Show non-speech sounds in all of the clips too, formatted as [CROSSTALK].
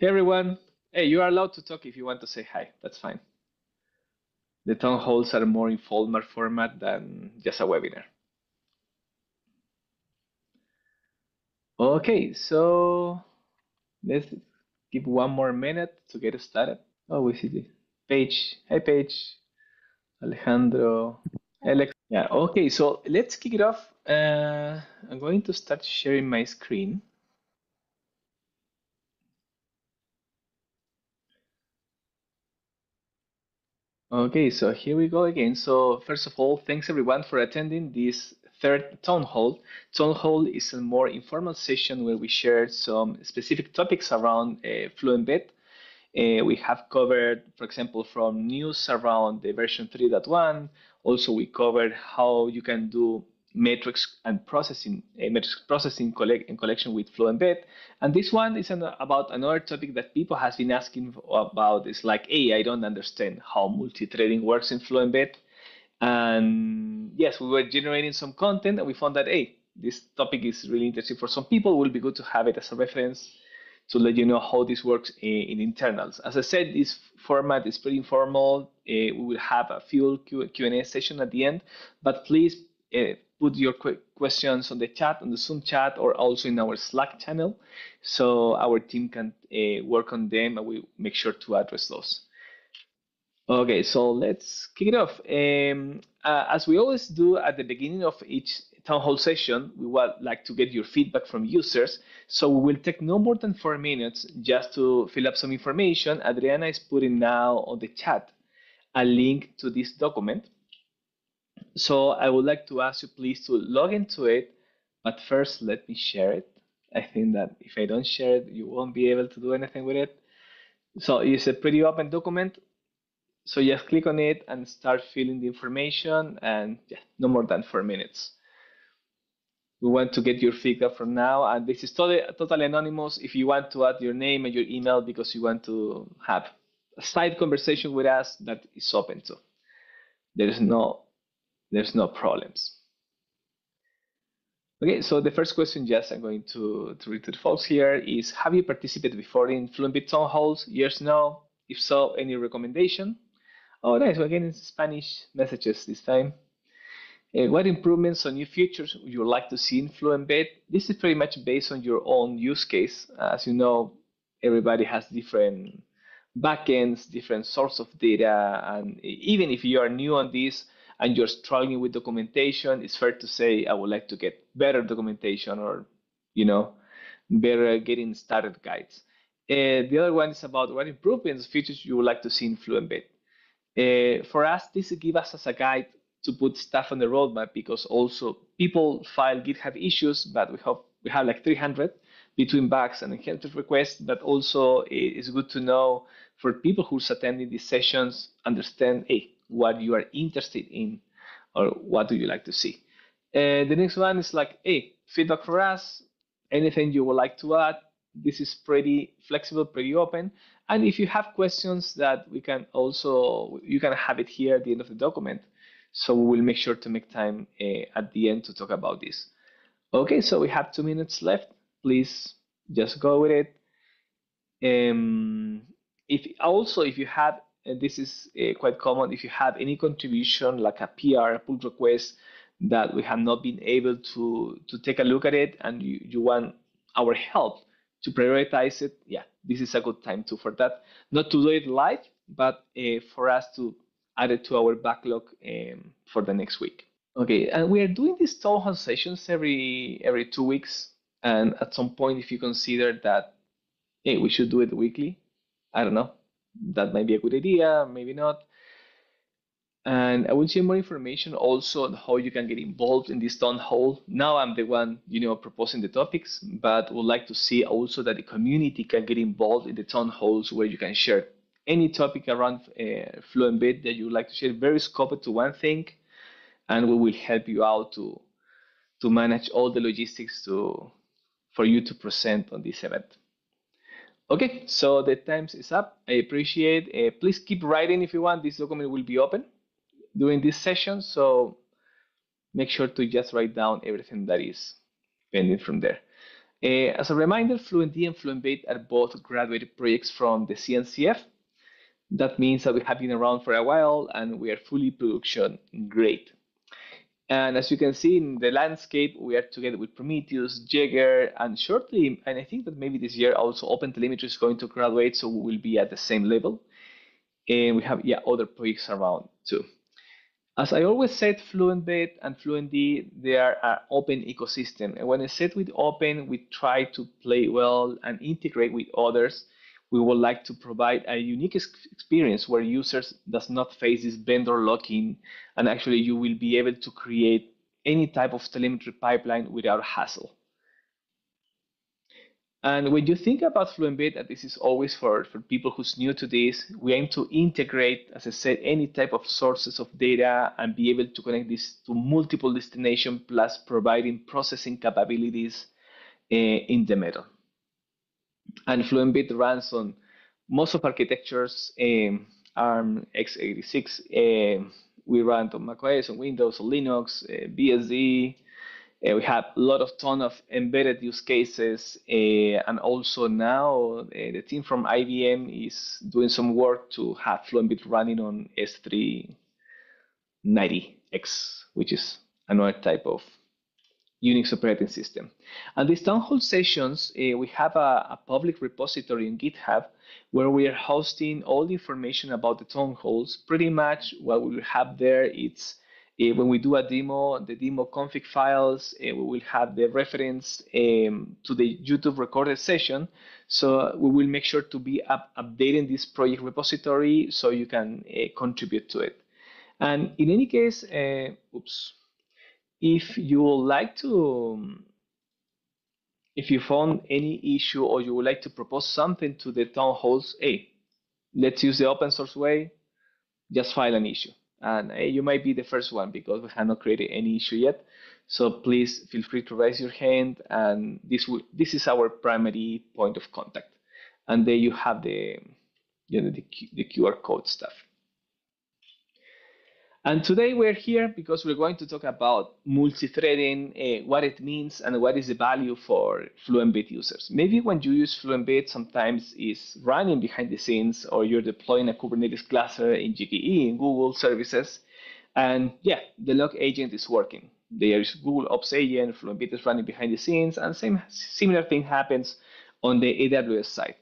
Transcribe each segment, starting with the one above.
Hey everyone. Hey, you are allowed to talk if you want to say hi. That's fine. The town halls are more informal format than just a webinar. Okay, so let's give one more minute to get started. Oh, we see the page. Hey, page. Alejandro. Alex. Yeah, okay, so let's kick it off. Uh, I'm going to start sharing my screen. Okay, so here we go again. So first of all, thanks everyone for attending this third town hall. Town hall is a more informal session where we share some specific topics around uh, FluentBit. Uh, we have covered, for example, from news around the version 3.1. Also, we covered how you can do metrics and processing, metrics processing collect, in collection with FluentBit. And this one is an, about another topic that people has been asking about. It's like, hey, I don't understand how multi-threading works in FluentBit. And yes, we were generating some content, and we found that hey, this topic is really interesting for some people. It will be good to have it as a reference to let you know how this works in, in internals. As I said, this format is pretty informal. Uh, we will have a few Q&A session at the end, but please uh, put your questions on the chat, on the Zoom chat, or also in our Slack channel, so our team can uh, work on them and we make sure to address those. Okay, so let's kick it off. Um, uh, as we always do at the beginning of each town hall session, we would like to get your feedback from users. So we will take no more than four minutes just to fill up some information. Adriana is putting now on the chat a link to this document. So I would like to ask you please to log into it, but first let me share it. I think that if I don't share it, you won't be able to do anything with it. So it's a pretty open document. So just click on it and start filling the information and yeah, no more than four minutes. We want to get your feedback from now and this is totally, totally anonymous. If you want to add your name and your email because you want to have a side conversation with us, that is open to. There is no there's no problems. Okay, so the first question, yes, I'm going to, to read to the folks here is, have you participated before in FluentBit town halls? Yes, no. If so, any recommendation? Oh, nice, we're getting Spanish messages this time. Uh, what improvements or new features would you like to see in FluentBit? This is pretty much based on your own use case. As you know, everybody has different backends, different source of data, and even if you are new on this, and you're struggling with documentation, it's fair to say I would like to get better documentation or, you know, better getting started guides. Uh, the other one is about what improvements, features you would like to see in FluentBit. Uh, for us, this gives us as a guide to put stuff on the roadmap because also people file GitHub issues, but we have we have like 300 between bugs and enhancement requests. But also it's good to know for people who's attending these sessions, understand, hey, what you are interested in or what do you like to see. Uh, the next one is like, hey, feedback for us, anything you would like to add. This is pretty flexible, pretty open. And if you have questions that we can also, you can have it here at the end of the document. So we will make sure to make time uh, at the end to talk about this. Okay, so we have two minutes left. Please just go with it. Um, if also if you have and this is uh, quite common if you have any contribution like a PR, a pull request that we have not been able to, to take a look at it and you, you want our help to prioritize it, yeah, this is a good time too for that. Not to do it live, but uh, for us to add it to our backlog um, for the next week. Okay, and we are doing these town sessions every every two weeks. And at some point, if you consider that, hey, we should do it weekly, I don't know, that might be a good idea, maybe not. And I will share more information also on how you can get involved in this town hall. Now I'm the one, you know, proposing the topics, but would like to see also that the community can get involved in the town halls where you can share any topic around uh, FluentBit that you would like to share, very scoped to one thing, and we will help you out to to manage all the logistics to for you to present on this event. Okay, so the times is up. I appreciate. Uh, please keep writing if you want. This document will be open during this session, so make sure to just write down everything that is pending from there. Uh, as a reminder, FluentD and FluentBit are both graduated projects from the CNCF. That means that we have been around for a while and we are fully production grade. And as you can see in the landscape, we are together with Prometheus, Jaeger, and shortly, and I think that maybe this year also OpenTelemetry is going to graduate, so we will be at the same level. And we have yeah other projects around too. As I always said, FluentBit and FluentD, they are an open ecosystem. And when I said with open, we try to play well and integrate with others we would like to provide a unique experience where users does not face this vendor lock-in and actually you will be able to create any type of telemetry pipeline without hassle. And when you think about FluentBit, and this is always for, for people who's new to this, we aim to integrate, as I said, any type of sources of data and be able to connect this to multiple destination plus providing processing capabilities uh, in the middle and FluentBit runs on most of architectures, um, ARM x86. Uh, we run on macOS, on Windows, on Linux, uh, BSD. Uh, we have a lot of ton of embedded use cases, uh, and also now uh, the team from IBM is doing some work to have FluentBit running on S390X, which is another type of Unix operating system. And these town hall sessions, uh, we have a, a, public repository in GitHub where we are hosting all the information about the town halls. Pretty much what we have there, it's uh, when we do a demo, the demo config files, uh, we will have the reference um, to the YouTube recorded session. So we will make sure to be up, updating this project repository so you can contribute to it. And in any case, oops, if you would like to, um, if you found any issue or you would like to propose something to the town halls, hey, let's use the open source way, just file an issue. And hey, you might be the first one because we have not created any issue yet. So please feel free to raise your hand and this this is our primary point of contact. And there you have the, you know, the, the QR code stuff. And today we're here because we're going to talk about multi-threading, uh, what it means, and what is the value for FluentBit users. Maybe when you use FluentBit, sometimes it's running behind the scenes, or you're deploying a Kubernetes cluster in GKE, in Google services, and yeah, the log agent is working. There is Google Ops agent, FluentBit is running behind the scenes, and same similar thing happens on the AWS side.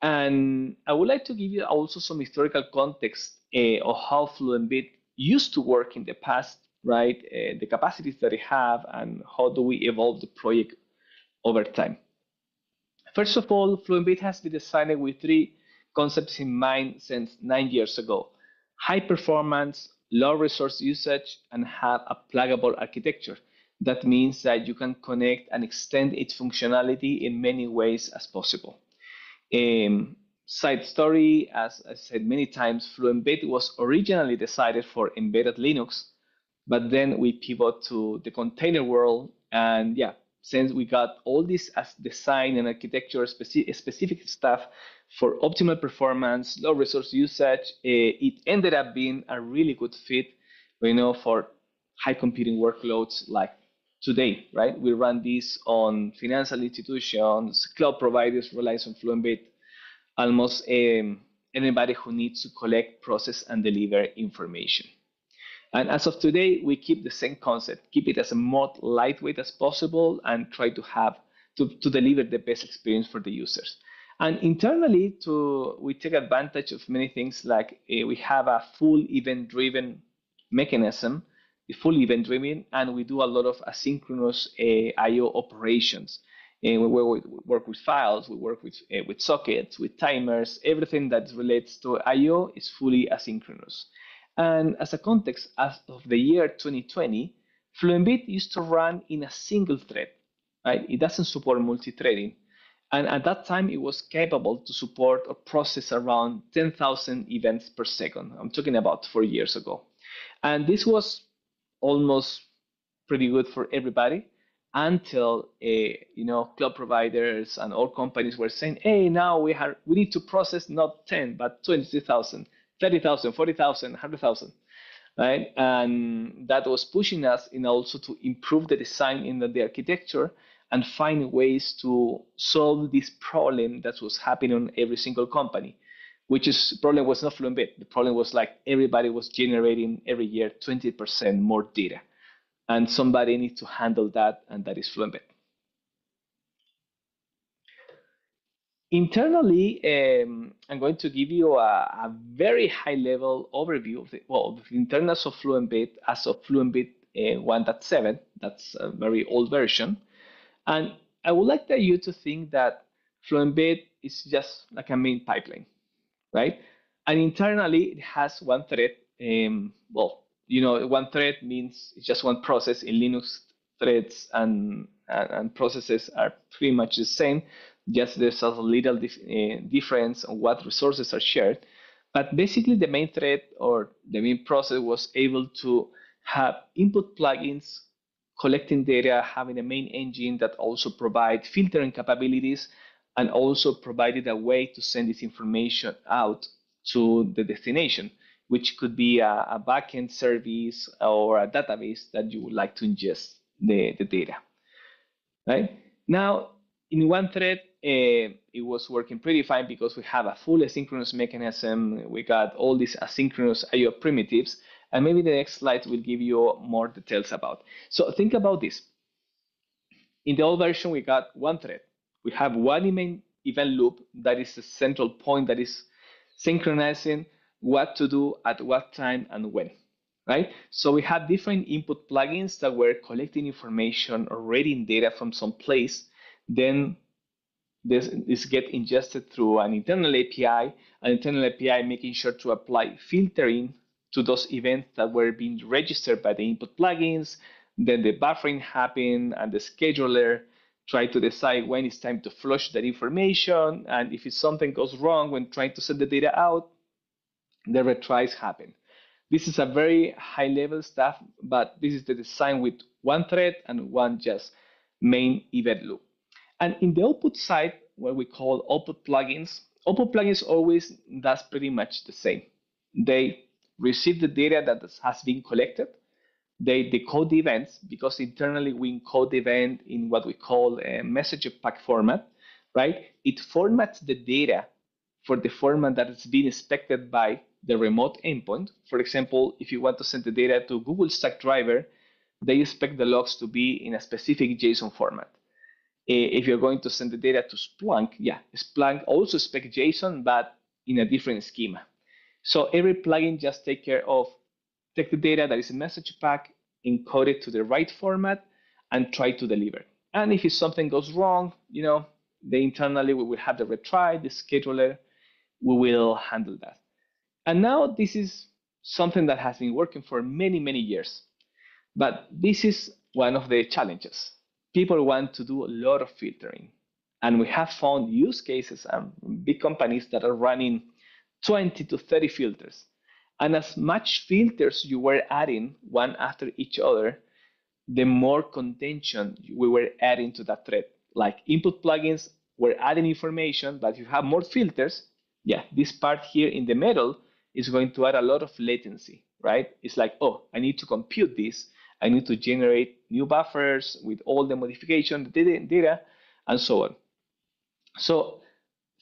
And I would like to give you also some historical context uh, of how FluentBit used to work in the past, right? Uh, the capacities that they have and how do we evolve the project over time. First of all, FluentBit has been designed with three concepts in mind since nine years ago. High performance, low resource usage, and have a pluggable architecture. That means that you can connect and extend its functionality in many ways as possible. Um, Side story, as I said many times, FluentBit was originally decided for embedded Linux, but then we pivot to the container world. And yeah, since we got all this as design and architecture specific, specific stuff for optimal performance, low resource usage, uh, it ended up being a really good fit, you know, for high computing workloads like today, right? We run this on financial institutions, cloud providers relies on FluentBit almost um, anybody who needs to collect, process, and deliver information. And as of today, we keep the same concept, keep it as more lightweight as possible and try to have to, to deliver the best experience for the users. And internally, to we take advantage of many things like uh, we have a full event-driven mechanism, full event-driven, and we do a lot of asynchronous uh, I/O operations. And we work with files, we work with, uh, with sockets, with timers, everything that relates to I.O. is fully asynchronous. And as a context, as of the year 2020, FluentBit used to run in a single thread, right? It doesn't support multi-threading. And at that time, it was capable to support or process around 10,000 events per second. I'm talking about four years ago. And this was almost pretty good for everybody until uh, you know cloud providers and all companies were saying, hey, now we have we need to process not 10 but 20,000, 30,000, 40,000, 100,000, right? And that was pushing us in also to improve the design in the, the architecture and find ways to solve this problem that was happening on every single company, which is problem was not Fluentbit. The problem was like everybody was generating every year 20% more data. And somebody needs to handle that, and that is Fluentbit. Internally, um, I'm going to give you a, a, very high level overview of the, well, the internals of Fluentbit as of Fluentbit uh, 1.7. That's a very old version. And I would like you to think that Fluentbit is just like a main pipeline, right? And internally, it has one thread. Um, well, you know, one thread means it's just one process. In Linux, threads and, and, and processes are pretty much the same. Just there's a little dif uh, difference on what resources are shared. But basically, the main thread or the main process was able to have input plugins collecting data, having a main engine that also provide filtering capabilities, and also provided a way to send this information out to the destination, which could be a, a backend service or a database that you would like to ingest the, the data. Right now, in one thread, uh, it was working pretty fine because we have a full asynchronous mechanism. We got all these asynchronous IO primitives, and maybe the next slide will give you more details about. So think about this. In the old version, we got one thread. We have one main event loop that is the central point that is synchronizing what to do at what time and when, right? So we had different input plugins that were collecting information or reading data from some place. Then this, this get ingested through an internal API, an internal API making sure to apply filtering to those events that were being registered by the input plugins. Then the buffering happened and the scheduler tried to decide when it's time to flush that information. And if it's something goes wrong when trying to send the data out, the retries happen. This is a very high level stuff, but this is the design with one thread and one just main event loop. And in the output side, what we call output plugins, output plugins always does pretty much the same. They receive the data that has been collected. They decode the events because internally we encode the event in what we call a message pack format, right? It formats the data for the format that is being expected by the remote endpoint. For example, if you want to send the data to Google Stackdriver, they expect the logs to be in a specific JSON format. Eh, if you're going to send the data to Splunk, yeah, Splunk also expects JSON, but in a different schema. So every plugin just take care of take the data that is a message pack, encode it to the right format, and try to deliver. And if something goes wrong, you know, the internally we will have the retry, the scheduler, we will handle that. And now this is something that has been working for many, many years. But this is one of the challenges. People want to do a lot of filtering. And we have found use cases and big companies that are running 20 to 30 filters. And as much filters you were adding one after each other, the more contention we were adding to that thread. Like input plugins were adding information, but you have more filters. Yeah, this part here in the middle is going to add a lot of latency, right? It's like, oh, I need to compute this. I need to generate new buffers with all the modification, the data, and so on. So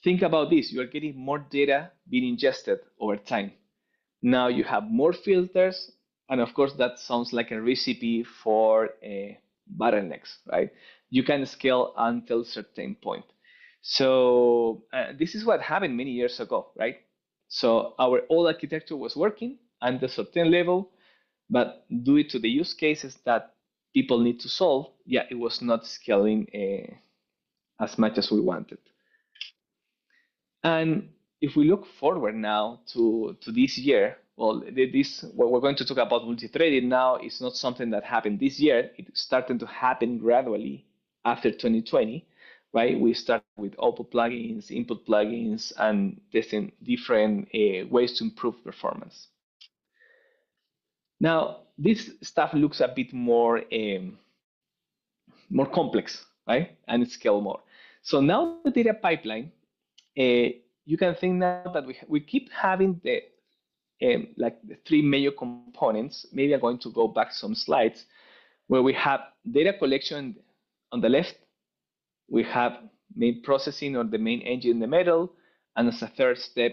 think about this. You are getting more data being ingested over time. Now you have more filters, and of course that sounds like a recipe for a bottlenecks, right? You can scale until certain point. So uh, this is what happened many years ago, right? So our old architecture was working at a certain level, but due to the use cases that people need to solve, yeah, it was not scaling uh, as much as we wanted. And if we look forward now to, to this year, well, this what we're going to talk about multi-threading now is not something that happened this year. It started to happen gradually after 2020, right? We start with output plugins, input plugins, and testing different uh, ways to improve performance. Now, this stuff looks a bit more um, more complex, right? And scale more. So now the data pipeline uh, you can think now that we, we keep having the um, like the three major components. Maybe I'm going to go back some slides where we have data collection on the left, we have main processing or the main engine in the middle, and as a third step,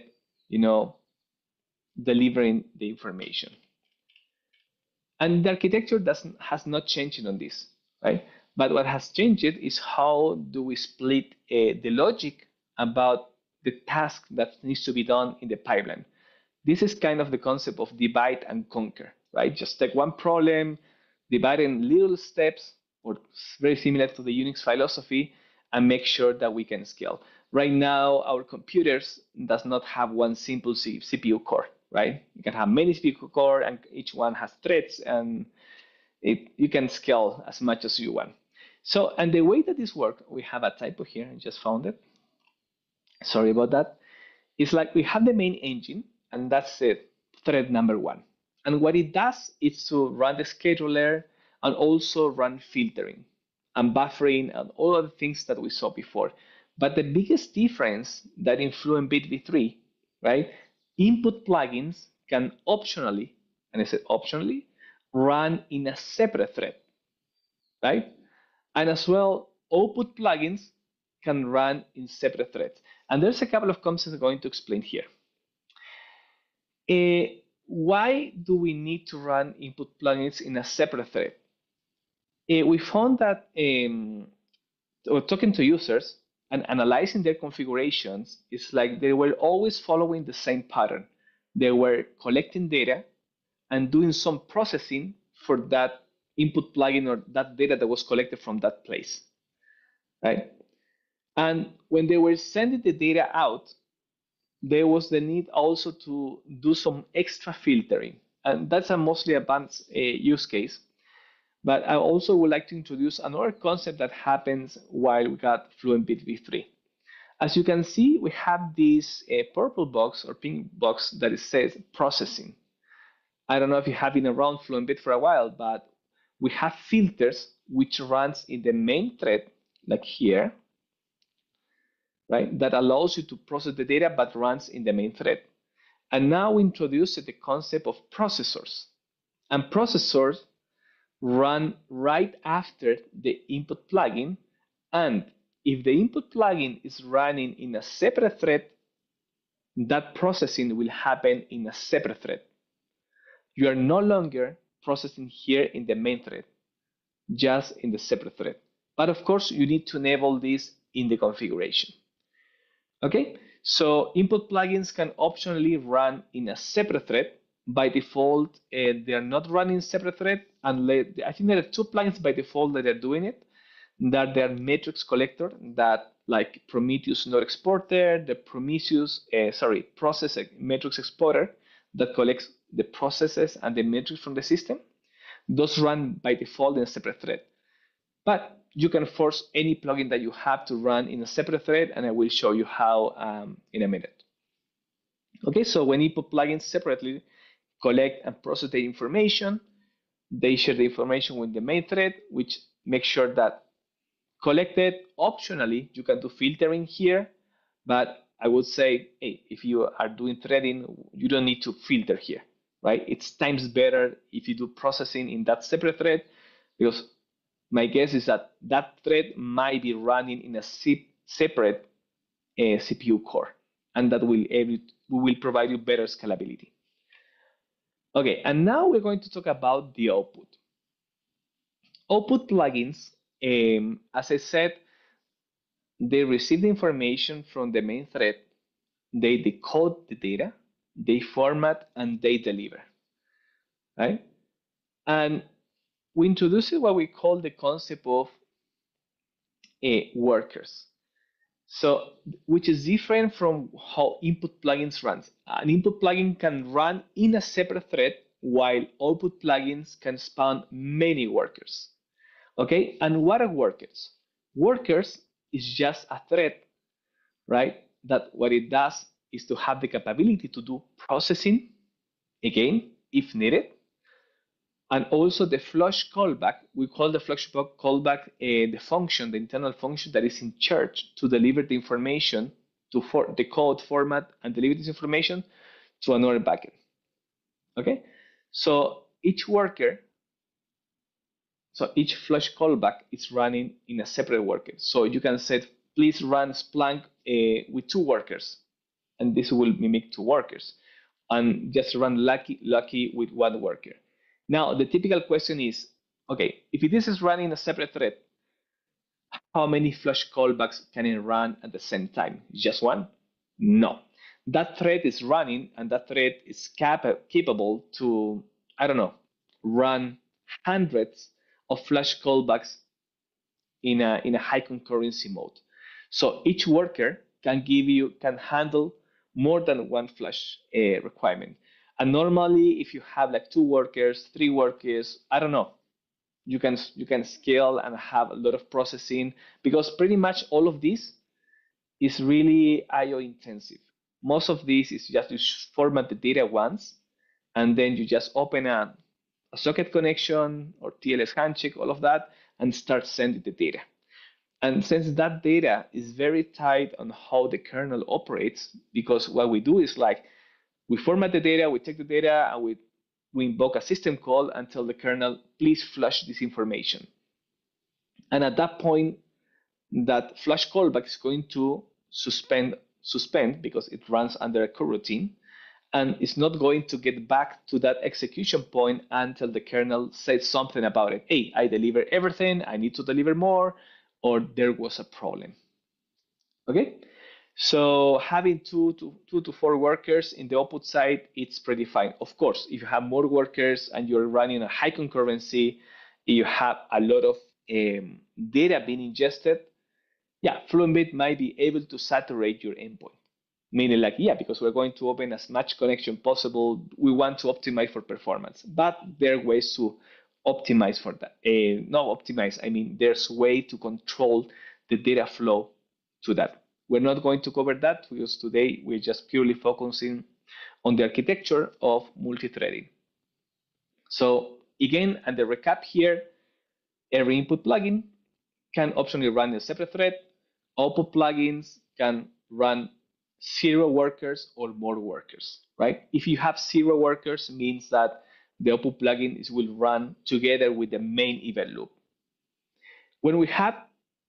you know, delivering the information. And the architecture doesn't has not changed on this, right? But what has changed is how do we split uh, the logic about the task that needs to be done in the pipeline. This is kind of the concept of divide and conquer, right? Just take one problem, divide in little steps, or very similar to the Unix philosophy, and make sure that we can scale. Right now, our computers does not have one simple CPU core right? You can have many CPU core and each one has threads and it, you can scale as much as you want. So, and the way that this works, we have a typo here, I just found it. Sorry about that. It's like we have the main engine and that's it, thread number one. And what it does is to run the scheduler and also run filtering and buffering and all of the things that we saw before. But the biggest difference that in Fluentbit v3, right, input plugins can optionally, and I said optionally, run in a separate thread, right? And as well, output plugins can run in separate threads. And there's a couple of concepts I'm going to explain here. Uh, why do we need to run input plugins in a separate thread? Uh, we found that um, talking to users, and analyzing their configurations, it's like they were always following the same pattern. They were collecting data and doing some processing for that input plugin or that data that was collected from that place, right? And when they were sending the data out, there was the need also to do some extra filtering. And that's a mostly advanced uh, use case but I also would like to introduce another concept that happens while we got Fluentbit v3. As you can see, we have this uh, purple box or pink box that it says processing. I don't know if you have been around Fluentbit for a while, but we have filters which runs in the main thread, like here, right? That allows you to process the data, but runs in the main thread. And now we introduce the concept of processors. And processors run right after the input plugin. And if the input plugin is running in a separate thread, that processing will happen in a separate thread. You are no longer processing here in the main thread, just in the separate thread. But of course, you need to enable this in the configuration. Okay, so input plugins can optionally run in a separate thread by default, uh, they are not running separate thread. And I think there are two plugins by default that are doing it. That they're metrics collector that like Prometheus node exporter, the Prometheus, uh, sorry, process metrics exporter that collects the processes and the metrics from the system. Those run by default in a separate thread. But you can force any plugin that you have to run in a separate thread, and I will show you how um, in a minute. Okay, so when you put plugins separately, collect and process the information. They share the information with the main thread, which makes sure that collected optionally, you can do filtering here, but I would say, hey, if you are doing threading, you don't need to filter here, right? It's times better if you do processing in that separate thread, because my guess is that that thread might be running in a separate uh, CPU core, and that will, we will provide you better scalability. Okay, and now we're going to talk about the output. Output plugins, um, as I said, they receive the information from the main thread, they decode the data, they format, and they deliver, right? And we introduced what we call the concept of uh, workers. So, which is different from how input plugins runs. An input plugin can run in a separate thread while output plugins can spawn many workers. Okay, and what are workers? Workers is just a thread, right? That what it does is to have the capability to do processing, again, if needed, and also the flush callback, we call the flush callback uh, the function, the internal function that is in charge to deliver the information to for the code format and deliver this information to another backend. Okay, so each worker, So each flush callback is running in a separate worker. So you can set, please run Splunk uh, with two workers, and this will mimic two workers, and just run Loki Loki with one worker. Now, the typical question is, okay, if this is running a separate thread, how many flush callbacks can it run at the same time? Just one? No. That thread is running, and that thread is cap capable to, I don't know, run hundreds of flush callbacks in a, in a high concurrency mode. So each worker can give you, can handle more than one flush uh, requirement. And normally, if you have like two workers, three workers, I don't know, you can you can scale and have a lot of processing because pretty much all of this is really IO intensive. Most of this is just to format the data once, and then you just open a, a socket connection or TLS handshake, all of that, and start sending the data. And since that data is very tight on how the kernel operates, because what we do is like we format the data, we take the data, and we, we invoke a system call and tell the kernel, please flush this information. And at that point, that flush callback is going to suspend suspend because it runs under a coroutine and it's not going to get back to that execution point until the kernel says something about it. Hey, I delivered everything, I need to deliver more, or there was a problem. Okay, so having two to two to four workers in the output side, it's pretty fine. Of course, if you have more workers and you're running a high concurrency, you have a lot of um, data being ingested, yeah, Fluentbit might be able to saturate your endpoint. Meaning like, yeah, because we're going to open as much connection possible, we want to optimize for performance. But there are ways to optimize for that. Uh, not optimize, I mean, there's way to control the data flow to that. We're not going to cover that because today we're just purely focusing on the architecture of multi-threading. So again, and the recap here, every input plugin can optionally run in a separate thread. Output plugins can run zero workers or more workers, right? If you have zero workers, means that the output plugin is, will run together with the main event loop. When we have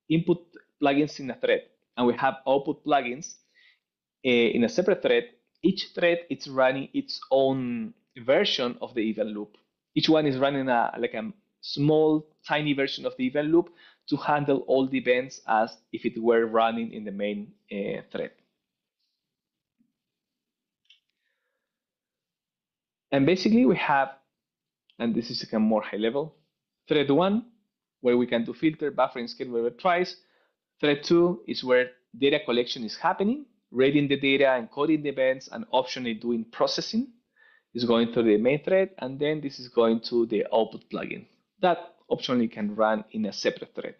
input plugins in a thread and we have output plugins uh, in a separate thread, each thread is running its own version of the event loop. Each one is running a like a small, tiny version of the event loop to handle all the events as if it were running in the main uh, thread. And basically we have, and this is a more high level, thread one, where we can do filter, buffering, schedule whatever tries. Thread two is where data collection is happening, reading the data, encoding the events, and optionally doing processing is going through the main thread, and then this is going to the output plugin. That optionally can run in a separate thread.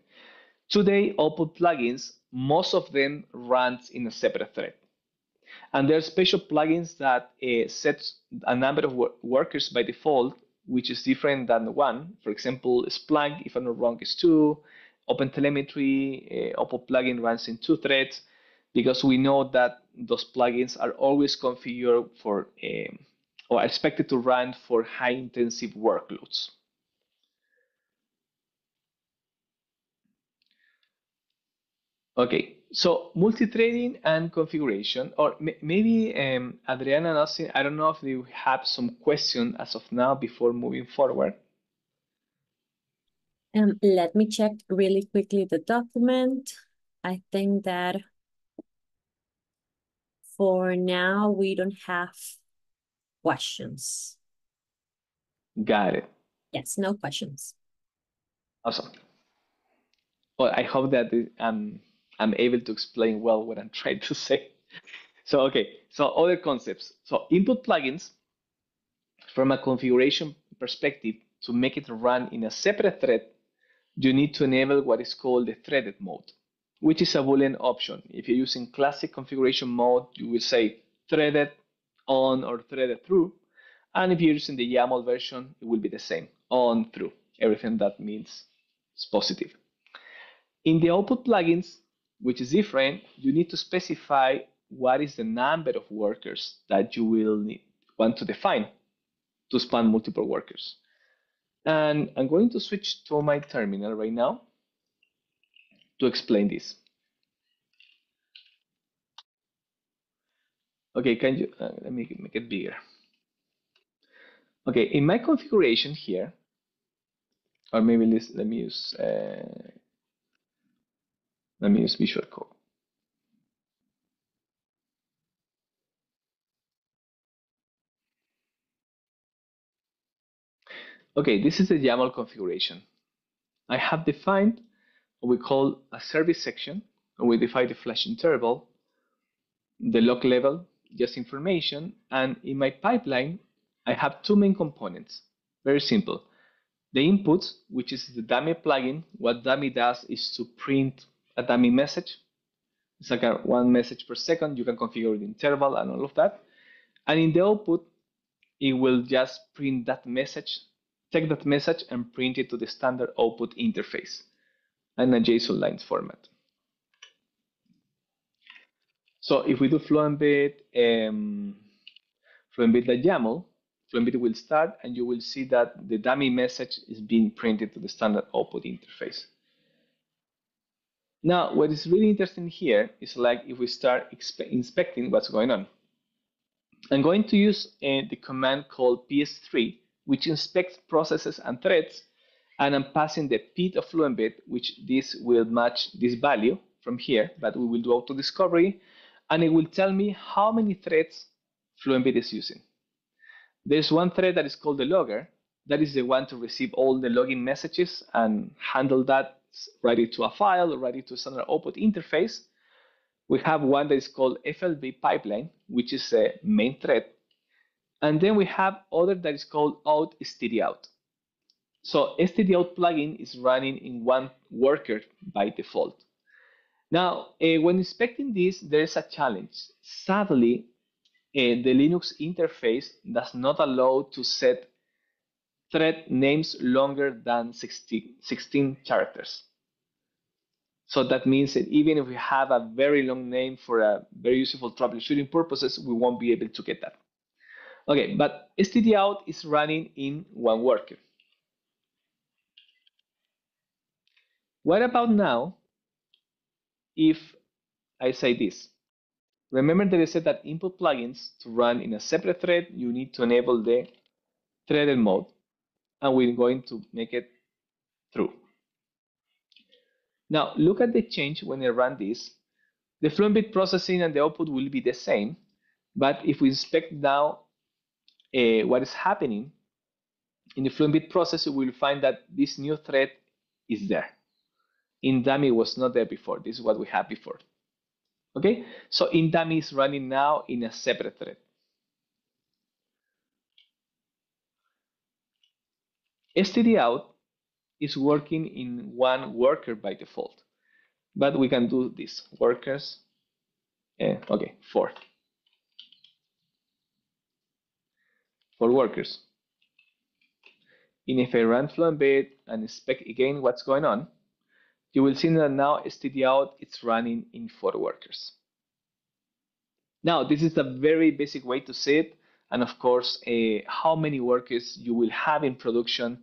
Today, output plugins, most of them runs in a separate thread. And there are special plugins that uh, set a number of wor workers by default, which is different than the one. For example, Splunk, if I'm not wrong, is two. OpenTelemetry, uh, output plugin runs in two threads because we know that those plugins are always configured for um, or expected to run for high intensive workloads. Okay, so multi-threading and configuration, or maybe um, Adriana and Austin, I don't know if you have some question as of now before moving forward. Um, let me check really quickly the document. I think that for now we don't have questions. Got it. Yes, no questions. Awesome. Well, I hope that um, I'm able to explain well what I'm [LAUGHS] trying to say. So, okay, so other concepts. So input plugins, from a configuration perspective, to make it run in a separate thread, you need to enable what is called the threaded mode, which is a Boolean option. If you're using classic configuration mode, you will say threaded on or threaded true. And if you're using the YAML version, it will be the same, on true. Everything that means is positive. In the output plugins, which is different, you need to specify what is the number of workers that you will need, want to define to span multiple workers. And I'm going to switch to my terminal right now to explain this. Okay, can you, uh, let me make it bigger. Okay, in my configuration here, or maybe let me use, uh, let me use Visual Code. Okay, this is the YAML configuration. I have defined what we call a service section, and we define the flush interval, the log level, just information, and in my pipeline, I have two main components. Very simple. The input, which is the dummy plugin, what dummy does is to print a dummy message. It's like a one message per second. You can configure the interval and all of that. And in the output, it will just print that message take that message and print it to the standard output interface and a JSON lines format. So if we do Fluentbit, um, Fluentbit.yaml, Fluentbit will start and you will see that the dummy message is being printed to the standard output interface. Now, what is really interesting here is like if we start inspecting what's going on. I'm going to use uh, the command called pstree which inspects processes and threads, and I'm passing the PID of Fluent Bit, which this will match this value from here, but we will do auto discovery, and it will tell me how many threads Fluentbit is using. There's one thread that is called the logger. That is the one to receive all the login messages and handle that, write it to a file, or write it to standard output interface. We have one that is called FLB pipeline, which is a main thread and then we have other that is called out std out. So std out plugin is running in one worker by default. Now, uh, when inspecting this, there is a challenge. Sadly, uh, the Linux interface does not allow to set thread names longer than 16, 16 characters. So that means that even if we have a very long name for a very useful troubleshooting purposes, we won't be able to get that. Okay, but std out is running in one worker. What about now if I say this? Remember that I said that input plugins to run in a separate thread, you need to enable the threaded mode, and we're going to make it true. Now, look at the change when I run this. The Fluentbit processing and the output will be the same, but if we inspect now uh, what is happening in the Fluentbit process, we will find that this new thread is there. In dummy was not there before. This is what we had before. Okay, so in dummy is running now in a separate thread. std out is working in one worker by default, but we can do this workers. Uh, okay, four. For workers. And if I run Fluentbit and inspect again what's going on, you will see that now std out is running in four workers. Now, this is a very basic way to see it. And of course, uh, how many workers you will have in production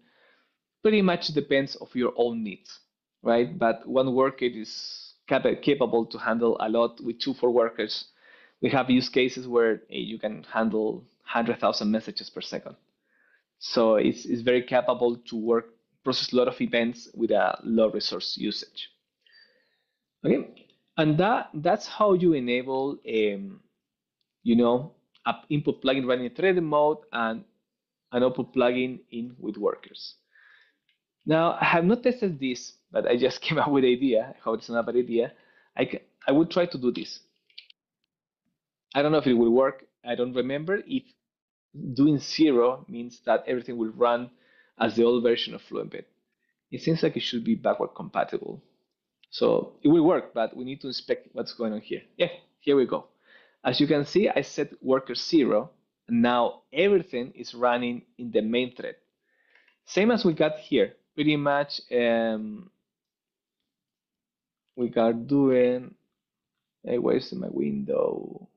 pretty much depends of your own needs, right? But one worker is capable to handle a lot with two four workers. We have use cases where uh, you can handle 100,000 messages per second. So it's, it's very capable to work, process a lot of events with a low resource usage. Okay, and that that's how you enable, um, you know, an input plugin running in threaded mode and an output plugin in with workers. Now, I have not tested this, but I just [LAUGHS] came up with idea. I hope it's not a bad idea. I, I would try to do this. I don't know if it will work. I don't remember if doing zero means that everything will run as the old version of Fluentbit. It seems like it should be backward compatible. So it will work, but we need to inspect what's going on here. Yeah, here we go. As you can see, I set worker zero, and now everything is running in the main thread. Same as we got here, pretty much um, we got doing, hey, where's my window?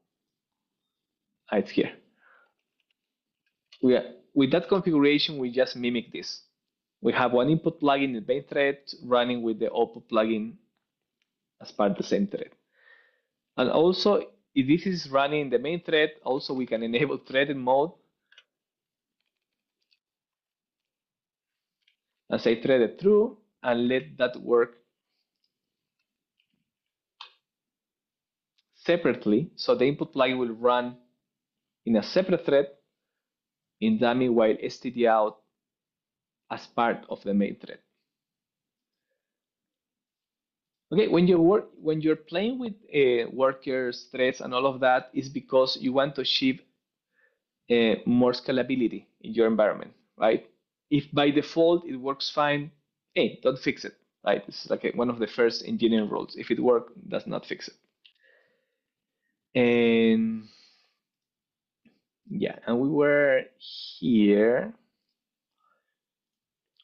It's here we are, with that configuration, we just mimic this. we have one input plugin in the main thread running with the output plugin as part of the same thread. And also, if this is running in the main thread, also we can enable threaded mode and say threaded true and let that work separately. So the input plugin will run in a separate thread in dummy while std out as part of the main thread. Okay, when you work when you're playing with uh, workers, threads, and all of that, is because you want to achieve uh, more scalability in your environment, right? If by default it works fine, hey, don't fix it, right? This is like a, one of the first engineering rules. If it works, does not fix it. And yeah, and we were here.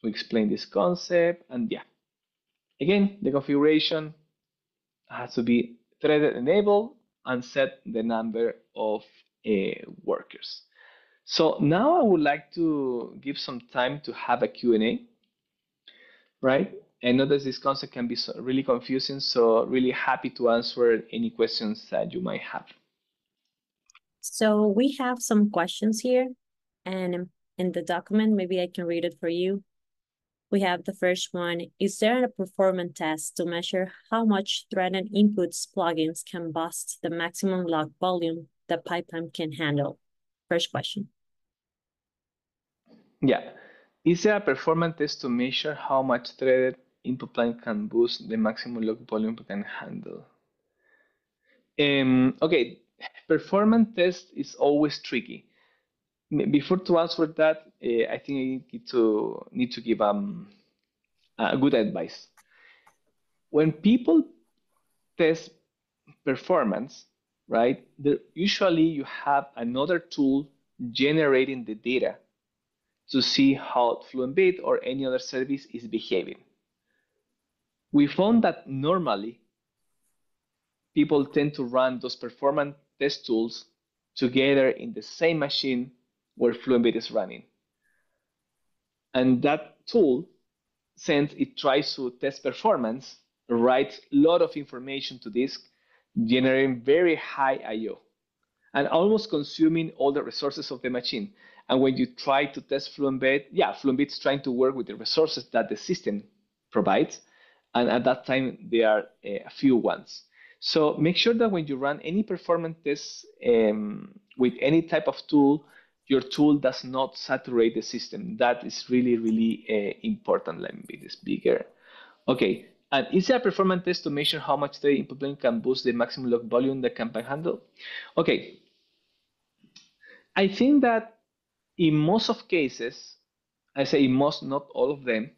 We explained this concept, and yeah, again, the configuration has to be threaded enabled and set the number of uh, workers. So now I would like to give some time to have a Q&A, right? I know that this concept can be really confusing, so really happy to answer any questions that you might have. So we have some questions here and in the document, maybe I can read it for you. We have the first one. Is there a performance test to measure how much threaded inputs plugins can boost the maximum log volume the pipeline can handle? First question. Yeah. Is there a performance test to measure how much threaded input plugin can boost the maximum log volume can handle? Um, okay, performance test is always tricky. Before to answer that, uh, I think I need to need to give um, a good advice. When people test performance, right? There, usually you have another tool generating the data to see how Fluentbit or any other service is behaving. We found that normally people tend to run those performance test tools together in the same machine where Fluentbit is running. And that tool, since it tries to test performance, writes a lot of information to disk, generating very high I/O, and almost consuming all the resources of the machine. And when you try to test Fluentbit, yeah, Fluentbit is trying to work with the resources that the system provides, and at that time there are eh, a few ones. So make sure that when you run any performance tests um, with any type of tool, your tool does not saturate the system. That is really, really uh, important. Let me be this bigger. Okay, and is there a performance test to measure how much the input plane can boost the maximum log volume that can handle? Okay, I think that in most of cases, I say in most, not all of them,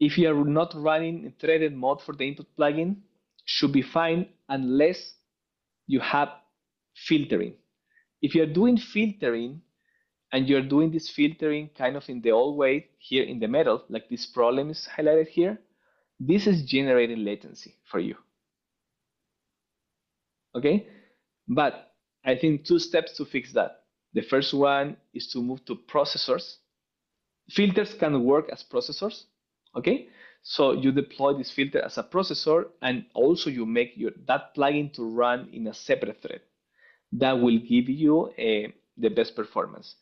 if you are not running threaded mode for the input plugin, should be fine unless you have filtering. If you're doing filtering and you're doing this filtering kind of in the old way here in the middle, like this problem is highlighted here, this is generating latency for you. Okay, but I think two steps to fix that. The first one is to move to processors. Filters can work as processors, okay? So you deploy this filter as a processor and also you make your that plugin to run in a separate thread. That will give you uh, the best performance.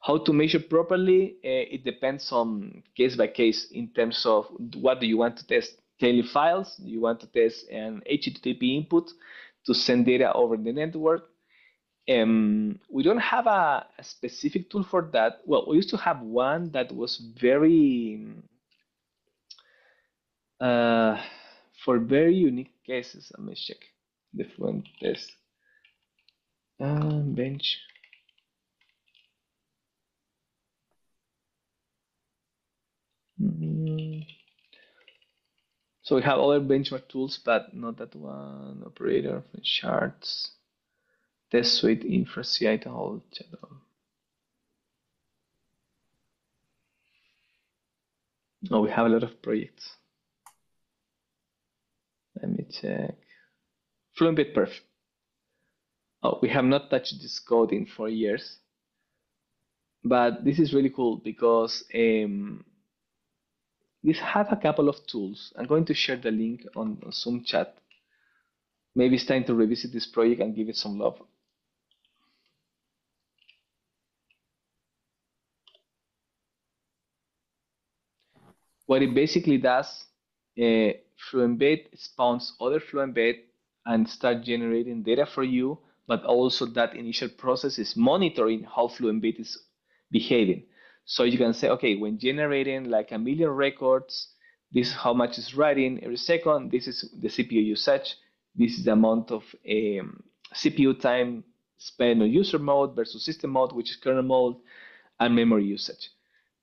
How to measure properly, uh, it depends on case by case in terms of what do you want to test. Daily files, you want to test an HTTP input to send data over the network. Um, we don't have a, a, specific tool for that. Well, we used to have one that was very uh, for very unique cases, let me check the fluent test. Um, bench. Mm. So we have other benchmark tools, but not that one. Operator, charts, test suite, infra, CI, the whole channel. Oh, we have a lot of projects. Check. Fluentbit perf. Oh, we have not touched this code in four years. But this is really cool because um, this have a couple of tools. I'm going to share the link on, on Zoom chat. Maybe it's time to revisit this project and give it some love. What it basically does, uh, Fluentbit spawns other Fluentbit and start generating data for you, but also that initial process is monitoring how Fluentbit is behaving. So you can say, okay, when generating like a million records, this is how much is writing every second. This is the CPU usage. This is the amount of um, CPU time spent on user mode versus system mode, which is kernel mode, and memory usage.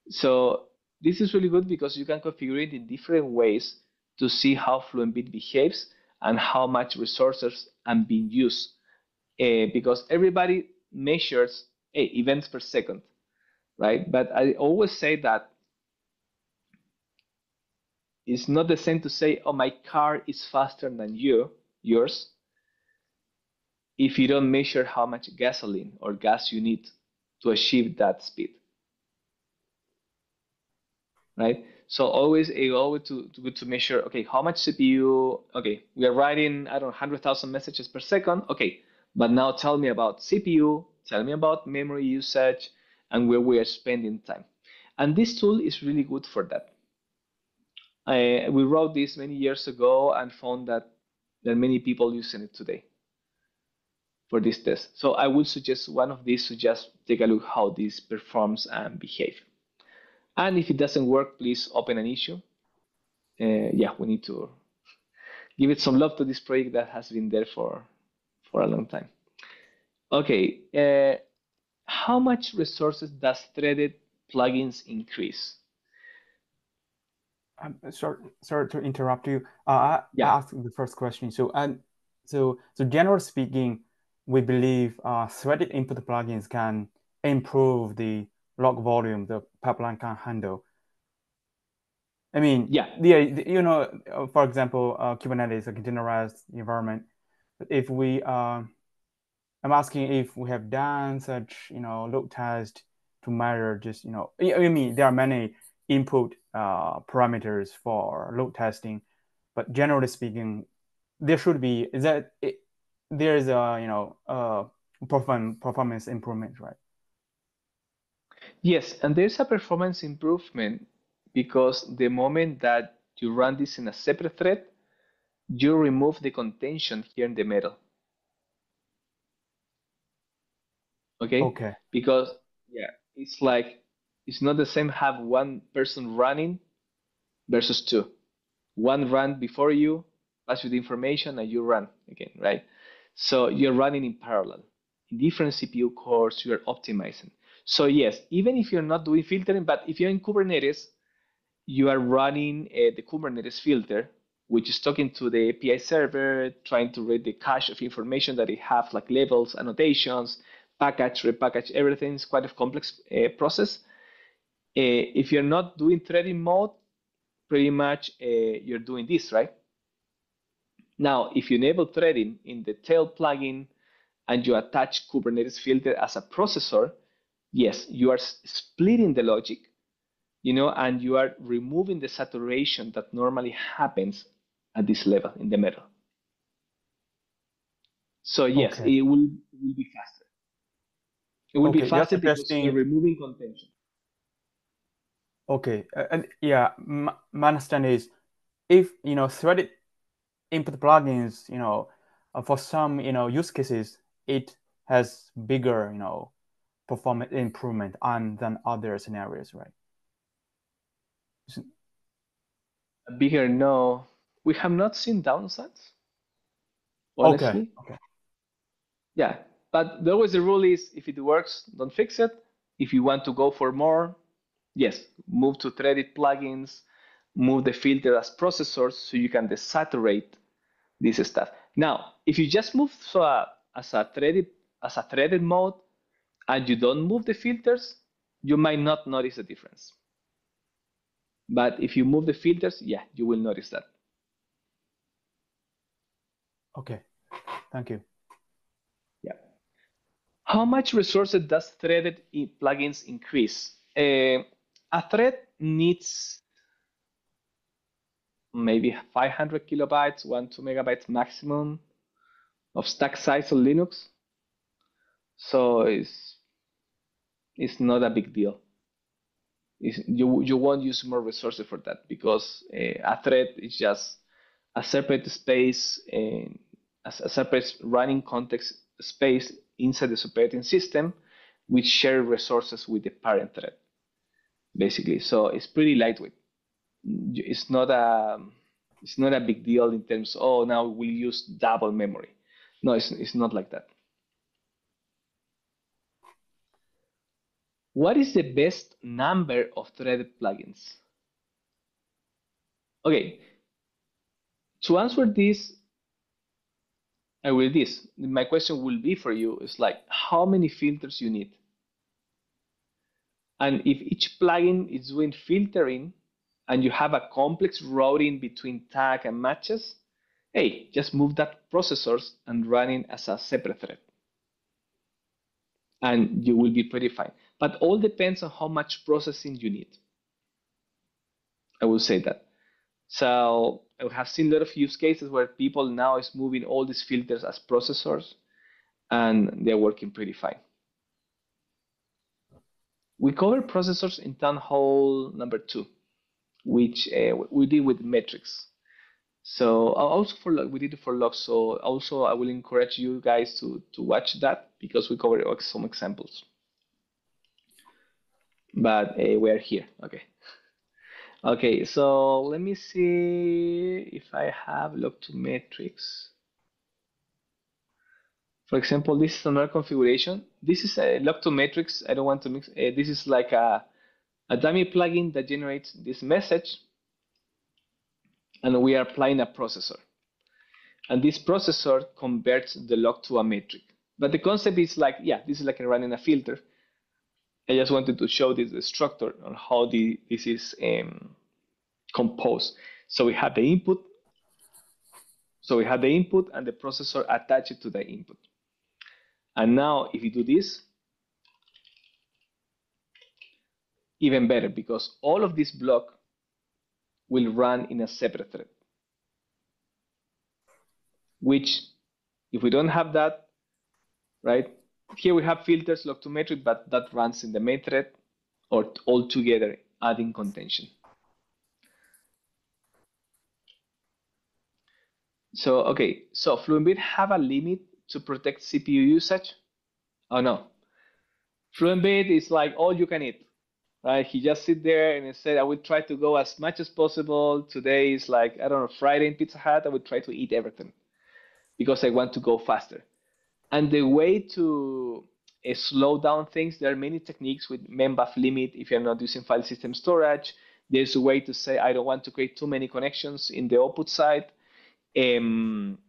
So this is really good because you can configure it in different ways to see how Fluentbit behaves and how much resources are being used. Uh, because everybody measures hey, events per second right? But I always say that it's not the same to say, oh, my car is faster than you, yours, if you don't measure how much gasoline or gas you need to achieve that speed. Right? So always a always to, to to measure, okay, how much CPU, okay, we are writing, I don't know, 100,000 messages per second. Okay, but now tell me about CPU, tell me about memory usage, and where we are spending time. And this tool is really good for that. I, we wrote this many years ago and found that there are many people using it today for this test. So I would suggest one of these to just take a look how this performs and behave. And if it doesn't work, please open an issue. Uh, yeah, we need to give it some love to this project that has been there for, for a long time. Okay, uh, how much resources does threaded plugins increase? I'm sorry, sorry to interrupt you. Uh, I yeah. asked the first question. So, and so, so generally speaking, we believe uh, threaded input plugins can improve the log volume the pipeline can handle. I mean, yeah, the, you know, for example, uh, Kubernetes, a containerized environment. If we uh, I'm asking if we have done such, you know, load test to measure just, you know, I mean, there are many input uh, parameters for load testing, but generally speaking, there should be is that it, there's a you know uh, perform, performance improvement, right? Yes, and there's a performance improvement because the moment that you run this in a separate thread, you remove the contention here in the middle. okay? Okay. Because yeah it's like it's not the same have one person running versus two. One run before you pass you the information and you run again right? So you're running in parallel. In different cpu cores you're optimizing so yes even if you're not doing filtering but if you're in kubernetes you are running uh, the kubernetes filter which is talking to the api server trying to read the cache of information that it has like labels annotations package, repackage everything. It's quite a complex uh, process. Uh, if you're not doing threading mode, pretty much uh, you're doing this, right? Now, if you enable threading in the tail plugin and you attach Kubernetes filter as a processor, yes, you are splitting the logic, you know, and you are removing the saturation that normally happens at this level in the middle. So yes, okay. it will, will be faster. It will okay, be faster because you're removing contention. Okay, uh, and yeah, my, my understanding is if you know threaded input plugins, you know, uh, for some you know use cases, it has bigger you know performance improvement on than other scenarios, right? Bigger, no. We have not seen downsides. Honestly. Okay. Okay. Yeah, but the always the rule is if it works, don't fix it. If you want to go for more, yes, move to threaded plugins, move the filter as processors so you can desaturate this stuff. Now, if you just move to a, uh, as a threaded as a threaded mode and you don't move the filters, you might not notice a difference. But if you move the filters, yeah, you will notice that. Okay, thank you. Yeah. How much resources does threaded plugins increase? Uh, a thread needs maybe 500 kilobytes, one, two megabytes maximum of stack size on Linux. So it's, it's not a big deal. It's, you, you won't use more resources for that because uh, a thread is just a separate space, and a, a separate running context space inside the operating system which share resources with the parent thread, basically. So it's pretty lightweight. It's not a it's not a big deal in terms. Oh, now we'll use double memory. No, it's it's not like that. What is the best number of threaded plugins? Okay, to answer this, I will this. My question will be for you is like how many filters you need. And if each plugin is doing filtering and you have a complex routing between tag and matches, hey, just move that processors and run it as a separate thread. And you will be pretty fine. But all depends on how much processing you need. I will say that. So I have seen a lot of use cases where people now is moving all these filters as processors and they're working pretty fine. We cover processors in town hall number two, which uh, we did with metrics. So also for we did it for logs. So also I will encourage you guys to to watch that because we cover some examples. But uh, we are here. Okay. Okay. So let me see if I have log to metrics. For example, this is another configuration. This is a log to metrics. I don't want to mix. Uh, this is like a, a dummy plugin that generates this message. And we are applying a processor. And this processor converts the log to a metric. But the concept is like, yeah, this is like running a filter. I just wanted to show this structure on how the, this is um, composed. So we have the input. So we have the input and the processor attached to the input. And now if you do this, even better because all of this block will run in a separate thread. Which, if we don't have that, right? Here we have filters log to metric, but that runs in the main thread or all together adding contention. So, okay, so Fluentbit have a limit to protect CPU usage? Oh no. Fluentbit is like all you can eat, right? He just sit there and he said, I will try to go as much as possible. Today is like, I don't know, Friday in Pizza Hut, I will try to eat everything because I want to go faster. And the way to uh, slow down things, there are many techniques with membuf limit if you're not using file system storage. There's a way to say, I don't want to create too many connections in the output side. Um,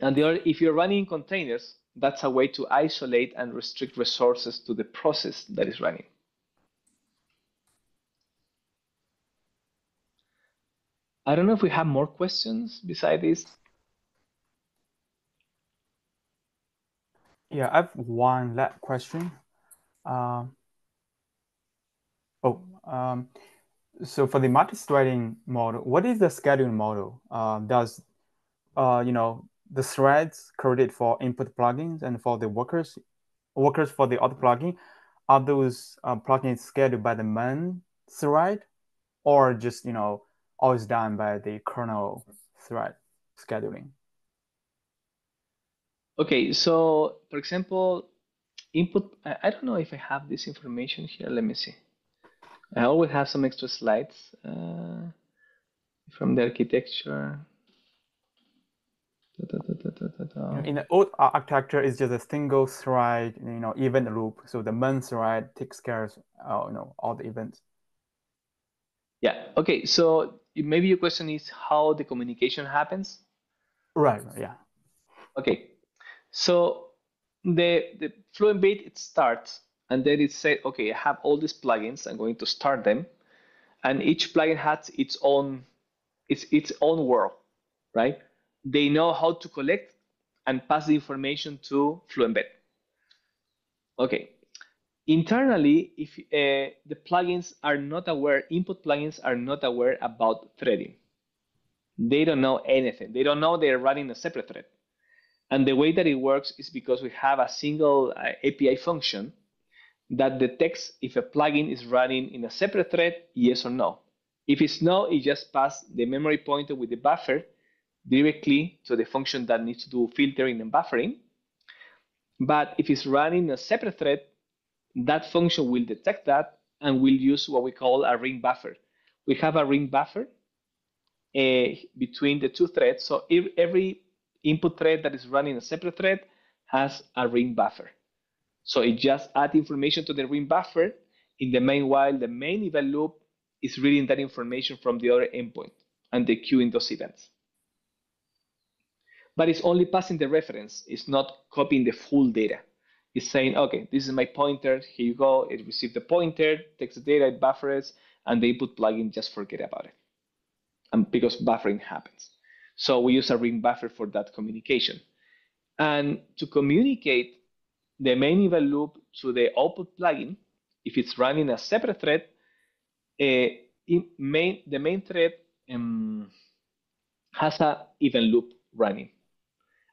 and if you're running containers, that's a way to isolate and restrict resources to the process that is running. I don't know if we have more questions beside this. Yeah, I have one last question. Um, oh, um, so for the multi-threading model, what is the scheduling model? Uh, does, uh, you know, the threads created for input plugins and for the workers workers for the other plugin are those uh, plugins scheduled by the main thread or just you know always done by the kernel thread scheduling okay so for example input i don't know if i have this information here let me see i always have some extra slides uh, from the architecture Da, da, da, in the old architecture, it's just a single thread, you know, event loop. So the main thread takes care of, uh, you know, all the events. Yeah. Okay. So maybe your question is how the communication happens. Right. Yeah. Okay. So the the Fluent Bit, it starts, and then it says, okay, I have all these plugins. I'm going to start them, and each plugin has its own its its own world, right? they know how to collect and pass the information to Fluentbit. Okay. Internally, if uh, the plugins are not aware, input plugins are not aware about threading. They don't know anything. They don't know they're running a separate thread. And the way that it works is because we have a single uh, API function that detects if a plugin is running in a separate thread, yes or no. If it's no, it just passes the memory pointer with the buffer directly to the function that needs to do filtering and buffering. But if it's running a separate thread, that function will detect that and will use what we call a ring buffer. We have a ring buffer uh, between the two threads. So every input thread that is running a separate thread has a ring buffer. So it just adds information to the ring buffer. In the meanwhile, the main event loop is reading that information from the other endpoint and the queuing those events. But it's only passing the reference. It's not copying the full data. It's saying, okay, this is my pointer. Here you go. It received the pointer, takes the data, it buffers, and the input plugin just forget about it. And because buffering happens. So we use a ring buffer for that communication. And to communicate the main event loop to the output plugin, if it's running a separate thread, uh, the main thread um, has a event loop running.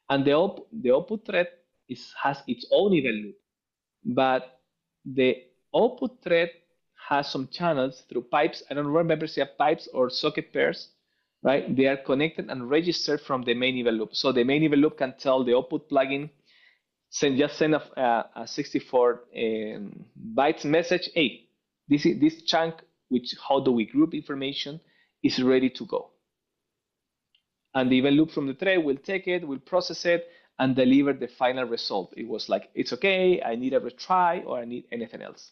And the, op the output thread is, has its own event loop. But the output thread has some channels through pipes. I don't remember if they are pipes or socket pairs, right? They are connected and registered from the main event loop. So the main event loop can tell the output plugin, send just send a, a 64 um, bytes message. Hey, this is this chunk, which how do we group information, is ready to go. And the event loop from the thread will take it, will process it, and deliver the final result. It was like, it's okay, I need a retry, or I need anything else.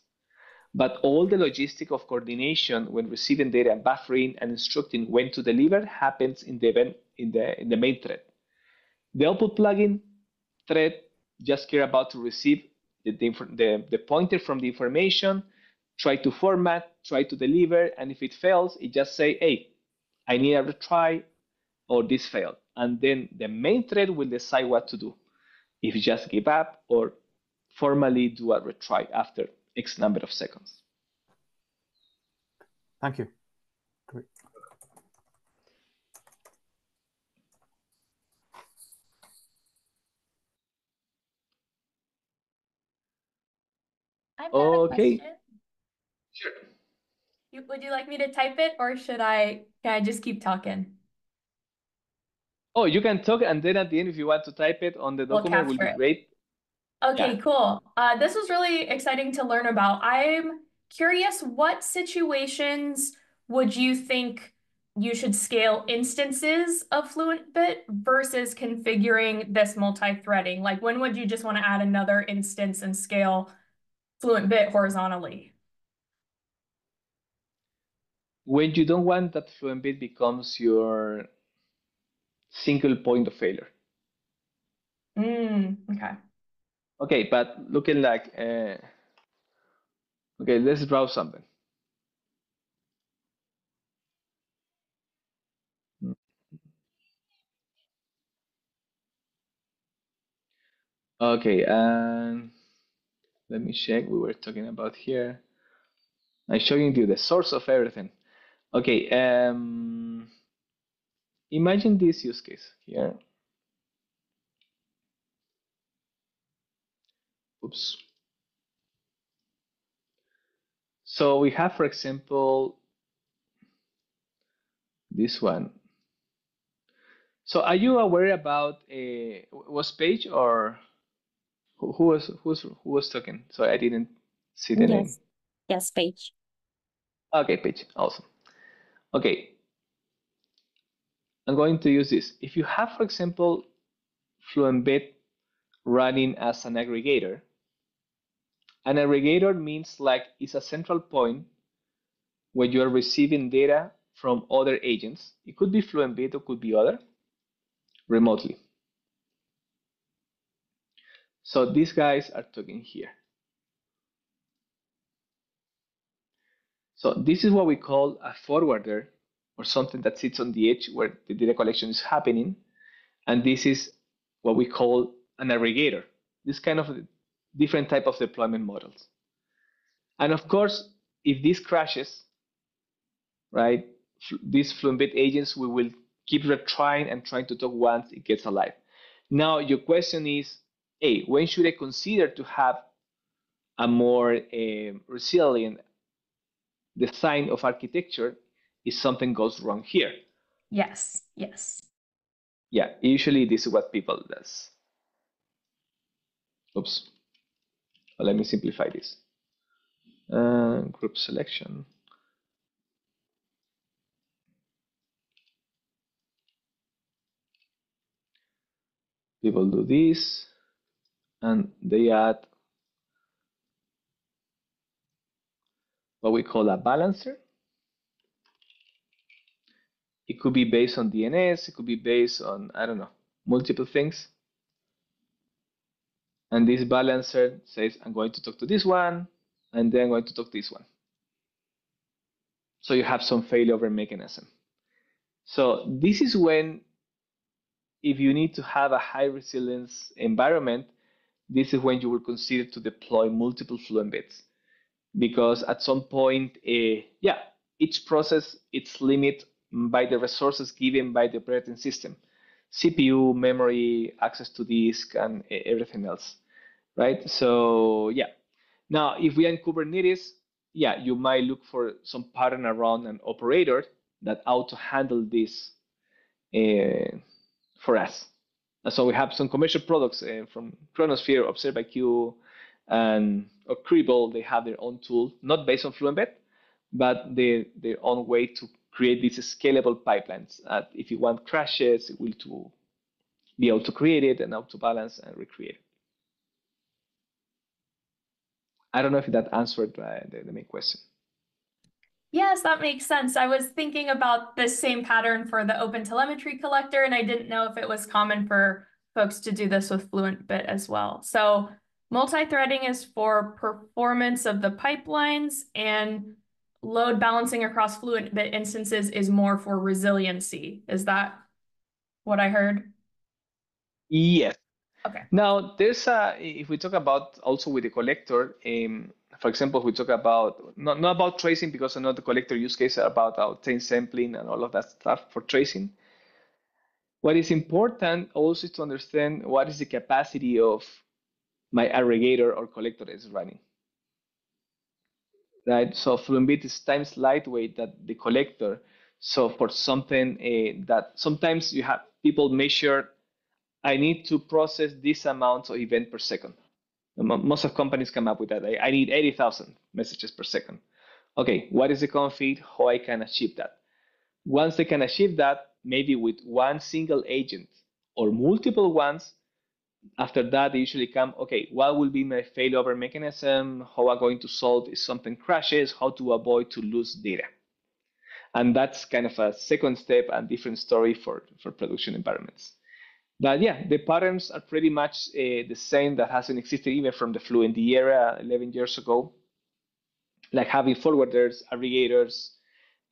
But all the logistic of coordination when receiving data and buffering and instructing when to deliver happens in the event in the in the main thread. The output plugin thread just care about to receive the, the, the pointer from the information, try to format, try to deliver, and if it fails, it just say, hey, I need a retry or this failed. And then the main thread will decide what to do. If you just give up or formally do a retry after X number of seconds. Thank you. Great. okay. Sure. You, would you like me to type it or should I, can I just keep talking? Oh, you can talk and then at the end, if you want to type it on the document, we'll will be it. great. Okay, Yeah. cool. Uh, this was really exciting to learn about. I'm curious, what situations would you think you should scale instances of FluentBit versus configuring this multi-threading? Like when would you just want to add another instance and scale FluentBit horizontally? When you don't want that FluentBit becomes your single point of failure. Mm, okay. Okay, but looking like, uh, okay, let's draw something. Okay, and let me check. We were talking about here. I'm showing you the source of everything. Okay, um, imagine this use case here. Oops. So we have, for example, this one. So are you aware about a was Paige or who, who was who was who was talking? So I didn't see the yes. name. Yes, Paige. Okay, Paige. Awesome. Okay. I'm going to use this. If you have, for example, FluentBit running as an aggregator, an aggregator means like it's a central point where you are receiving data from other agents. It could be FluentBit or could be other remotely. So these guys are talking here. So this is what we call a forwarder or something that sits on the edge where the data collection is happening. And this is what we call an aggregator. This kind of different type of deployment models. And of course, if this crashes, right, these FluentBit agents, we will keep retrying and trying to talk once it gets alive. Now your question is, hey, when should I consider to have a more uh, resilient design of architecture if something goes wrong here? Yes, yes. Yeah, usually this is what people does. Oops. Let me simplify this. Uh, group selection. People do this and they add what we call a balancer. It could be based on DNS, it could be based on, I don't know, multiple things. And this balancer says, I'm going to talk to this one, and then I'm going to talk to this one. So you have some failover mechanism. So this is when, if you need to have a high resilience environment, this is when you will consider to deploy multiple Fluent bits. Because at some point, uh, yeah, each process, its limit by the resources given by the operating system. CPU, memory, access to disk, and everything else, right? So yeah. Now, if we are in Kubernetes, yeah, you might look for some pattern around an operator that ought to handle this uh, for us. And so we have some commercial products uh, from Chronosphere, observIQ, and or They have their own tool, not based on FluentBit, but their, their own way to create these scalable pipelines. Uh, if you want crashes, it will to be able to create it and auto balance and recreate it. I don't know if that answered uh, the, the main question. Yes, that makes sense. I was thinking about this same pattern for the open telemetry collector, and I didn't know if it was common for folks to do this with FluentBit as well. So multi-threading is for performance of the pipelines, and load balancing across fluent bit instances is more for resiliency. Is that what I heard? Yes. Okay. Now, there's a, if we talk about also with the collector, um, for example, if we talk about, not, not about tracing because I know the collector use case about our chain sampling and all of that stuff for tracing. What is important also is to understand what is the capacity of my aggregator or collector is running right? So Fluentbit is times lightweight that the collector. So for something uh, that sometimes you have people measure, I need to process this amount of event per second. Most of companies come up with that. I need 80,000 messages per second. Okay, what is the config? How I can achieve that? Once they can achieve that, maybe with one single agent or multiple ones, after that, they usually come, okay, what will be my failover mechanism? How I'm going to solve if something crashes? How to avoid to lose data? And that's kind of a second step and different story for, for production environments. But yeah, the patterns are pretty much uh, the same that hasn't existed even from the Fluent era 11 years ago, like having forwarders, aggregators,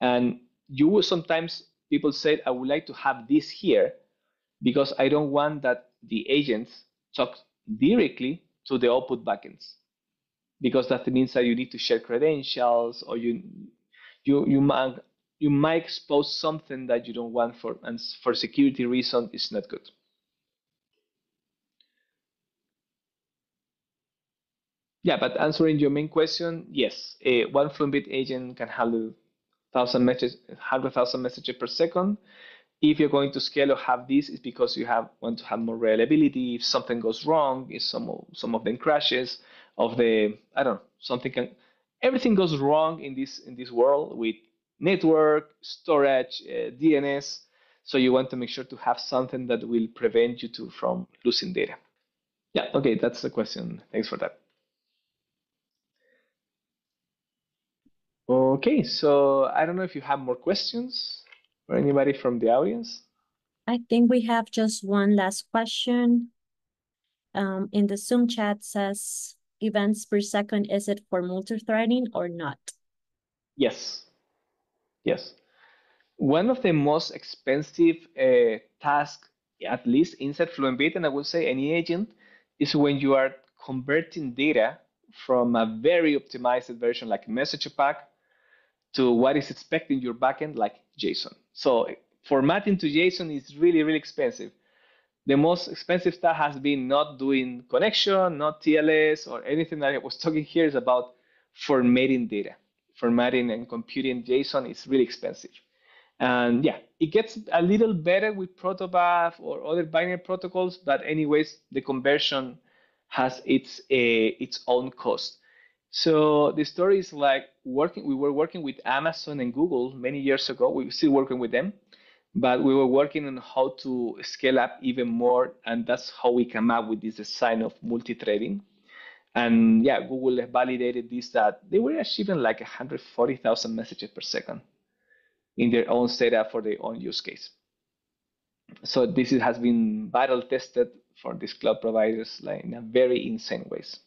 and you will sometimes people say, I would like to have this here because I don't want that the agents talk directly to the output backends. Because that means that you need to share credentials or you you you might you might expose something that you don't want for and for security reason it's not good. Yeah but answering your main question yes. A one fluentbit agent can handle thousand messages hundred thousand messages per second if you're going to scale or have this, it's because you have want to have more reliability. If something goes wrong, if some of, some of them crashes, of the I don't know something can everything goes wrong in this in this world with network, storage, uh, DNS. So you want to make sure to have something that will prevent you to from losing data. Yeah, okay, that's the question. Thanks for that. Okay, so I don't know if you have more questions. Or anybody from the audience? I think we have just one last question. Um, in the Zoom chat says, events per second, is it for multi-threading or not? Yes. Yes. One of the most expensive uh, tasks, at least inside FluentBit, and I would say any agent, is when you are converting data from a very optimized version like MessagePack to what is expected in your backend like JSON. So formatting to JSON is really, really expensive. The most expensive stuff has been not doing connection, not TLS, or anything that I was [LAUGHS] talking here is about formatting data. Formatting and computing JSON is really expensive. And yeah, it gets a little better with protobuf or other binary protocols, but anyways, the conversion has its a, its own cost. So the story is like working. We were working with Amazon and Google many years ago. We are still working with them, but we were working on how to scale up even more, and that's how we came up with this design of multi-threading. And yeah, Google validated this that they were achieving like 140,000 messages per second in their own setup for their own use case. So this has been battle tested for these cloud providers like in a very insane ways.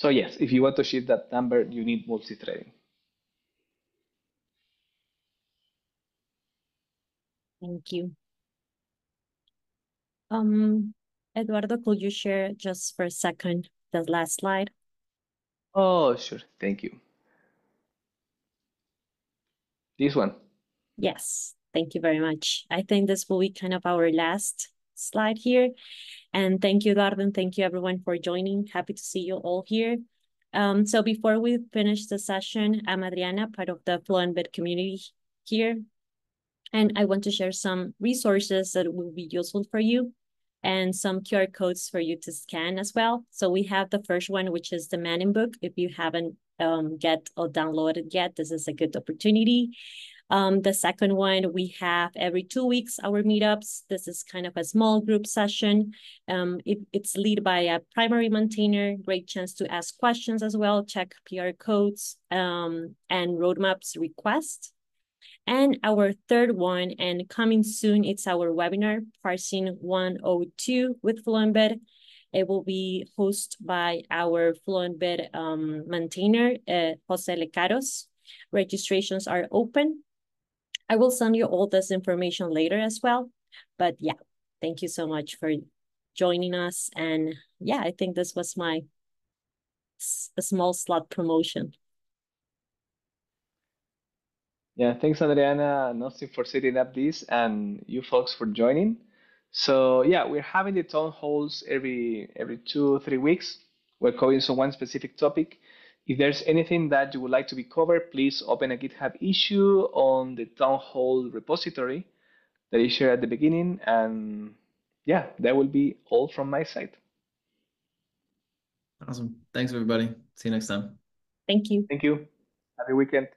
So yes, if you want to shift that number, you need multi-threading. Thank you. Um, Eduardo, could you share just for a second the last slide? Oh, sure. Thank you. This one. Yes, thank you very much. I think this will be kind of our last slide here. And thank you, Eduardo, and thank you everyone for joining. Happy to see you all here. Um, so before we finish the session, I'm Adriana, part of the FluentBit community here. And I want to share some resources that will be useful for you and some QR codes for you to scan as well. So we have the first one, which is the Manning book. If you haven't um, get or downloaded yet, this is a good opportunity. Um, the second one, we have every two weeks our meetups. This is kind of a small group session. Um, it, it's led by a primary maintainer, great chance to ask questions as well, check PR codes um, and roadmaps requests. And our third one, and coming soon, it's our webinar, Parsing 102 with FluentBit. It will be hosted by our FluentBit um, maintainer, uh, Jose Lecaros. Registrations are open. I will send you all this information later as well. But yeah, thank you so much for joining us. And yeah, I think this was my a small slot promotion. Yeah, thanks, Adriana, Nothing for setting up this, and you folks for joining. So yeah, we're having the town halls every every two three weeks. We're covering some one specific topic. If there's anything that you would like to be covered, please open a GitHub issue on the town hall repository that is shared at the beginning. And yeah, that will be all from my side. Awesome. Thanks, everybody. See you next time. Thank you. Thank you. Happy weekend.